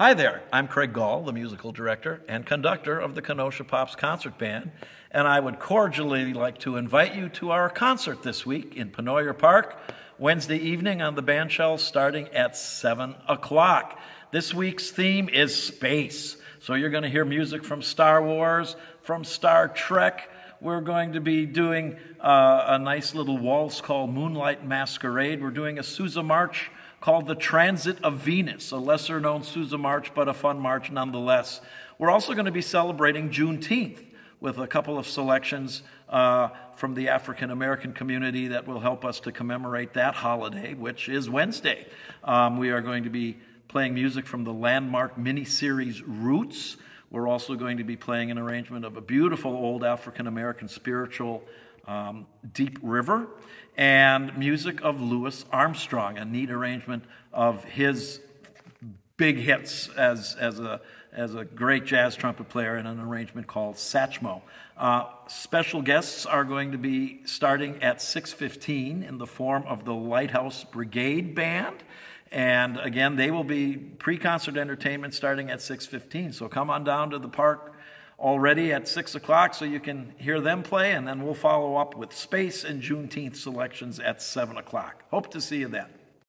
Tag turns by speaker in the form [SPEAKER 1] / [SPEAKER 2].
[SPEAKER 1] Hi there, I'm Craig Gall, the musical director and conductor of the Kenosha Pops Concert Band, and I would cordially like to invite you to our concert this week in Pennoyer Park, Wednesday evening on the bandshell starting at 7 o'clock. This week's theme is space, so you're going to hear music from Star Wars, from Star Trek. We're going to be doing uh, a nice little waltz called Moonlight Masquerade. We're doing a Sousa March called the Transit of Venus, a lesser known Sousa March, but a fun march nonetheless. We're also going to be celebrating Juneteenth with a couple of selections uh, from the African American community that will help us to commemorate that holiday, which is Wednesday. Um, we are going to be playing music from the landmark miniseries Roots. We're also going to be playing an arrangement of a beautiful old African American spiritual um, Deep River, and music of Louis Armstrong, a neat arrangement of his big hits as, as, a, as a great jazz trumpet player in an arrangement called Satchmo. Uh, special guests are going to be starting at 6.15 in the form of the Lighthouse Brigade Band. And again, they will be pre-concert entertainment starting at 6.15. So come on down to the park already at 6 o'clock so you can hear them play, and then we'll follow up with Space and Juneteenth selections at 7 o'clock. Hope to see you then.